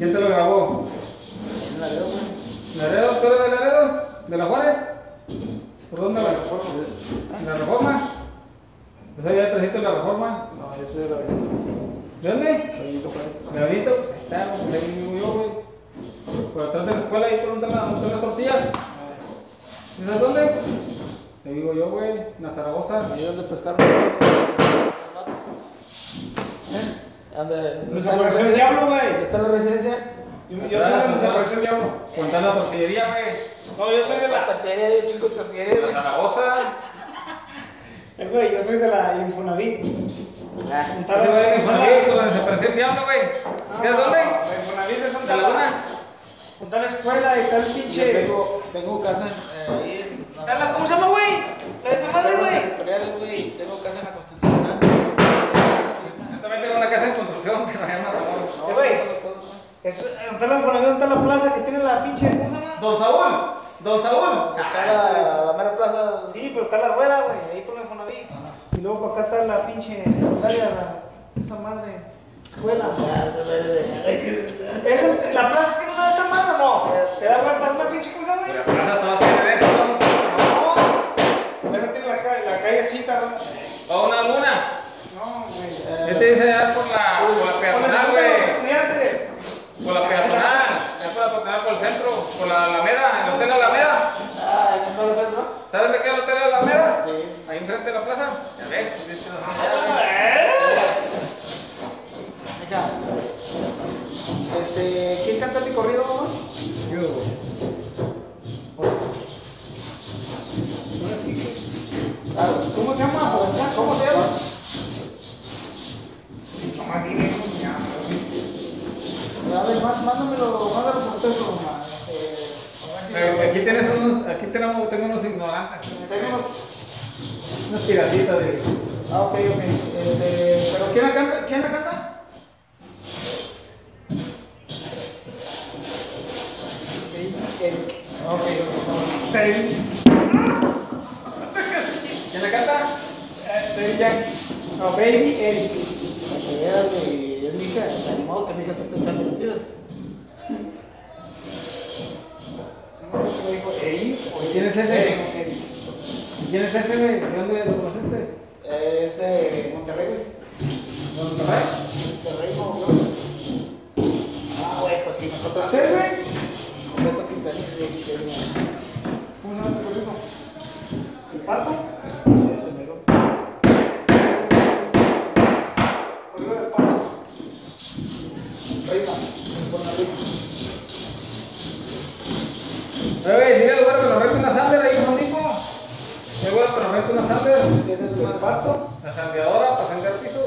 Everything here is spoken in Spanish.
¿Quién te lo grabó? En Laredo. ¿Laredo? ¿Tú eres de Laredo? ¿De la Juárez? ¿Por dónde va? ¿En la Reforma? ¿Tú sabías trajiste la Reforma? No, yo soy de Laredo. ¿De dónde? Benito Juárez. ¿De Benito? Está, ahí vivo yo, güey. Por atrás de la escuela, ahí por donde las- tortillas. ¿Sabes dónde? Ahí vivo yo, güey, en la Zaragoza. Ahí donde pescaron. ¿Dónde? ¿Dónde la Desapareció el diablo, güey. ¿Dónde está la residencia? Yo, yo soy de desapareció el diablo. Cuentan la tortillería, güey. No, yo soy de la. tortillería, yo chico En tortillería. la Zaragoza. Eh, Güey, yo soy de la Infonavit. Ah, ¿Qué te va a ir Infonavit? Pues donde se apareció el diablo, güey. ¿Sabes dónde? La Infonavit es ¿De Santa la luna? Junta la escuela y tal pinche. tengo, tengo casa en, eh, en... ¿Cómo se llama, güey? La de esa madre, güey. Tengo casa en la Constitucional. Yo también tengo construcción, pero ya no la Eh, güey. ¿Dónde está la Infonavit? ¿Dónde está la plaza que tiene la pinche. ¿Cómo se llama? Don Saúl, Don Saúl. Está la, la mera plaza. Sí, pero está la rueda, güey. Ahí por la Infonavit. Y luego por acá está la pinche secundaria, la. Esa madre. Escuela. ¿Esa, ¿La plaza tiene una de estas madres o no? ¿Te da vuelta una pinche cosa, güey? La plaza todas tienen esto. No. Esa tiene la, la callecita, ¿no? O una luna. No, güey. ¿Qué te dice allá por la, por la Con peatonal, los güey? estudiantes. Por la peatonal. Es por la peatonal, por el centro. Por la Alameda, el Hotel Alameda. Ah, en el centro. ¿Sabes dónde queda el Hotel Alameda? Sí. Ahí enfrente de la plaza. Ya ves. no Mija, este, ¿quién canta mi corrido, mamá? Ah, ¿Cómo se llama? ¿Cómo se llama? Nomás dime cómo se llama. A ver, má- mándamelo, mándalo por texto, mamá. Pero aquí tienes unos, aquí tenemos, tengo unos ignorantes. Tengo unos- Unas piratitas de. Ah, ok, ok. Este, ¿Pero quién la canta? ¿Quién la canta? Ok, ok. ¿Quién le canta? Este, Jack. No, Baby Eric. Es mi hija, o sea, ni modo que mi hija te esté echando mentiras. Dijo ¿Quién es ese? ¿Quién es ese? ¿De dónde lo conociste? Es de Monterrey. ¿De Monterrey? Monterrey, no, güey. Ah, güey, pues sí, nosotros. ¿Usted, güey? Beto Quintanilla, güey, que es ¿Cómo se llama tu perrito? ¿El pato? Ese mero. Corrido del pato. Reina, buena reina. Güey, dile al güero que nos rente una Sander ahí, Juanico. El güero que nos rente una Sander. ¿Qué es eso, ¿El madre? pato? La sandeadora para sandear piso.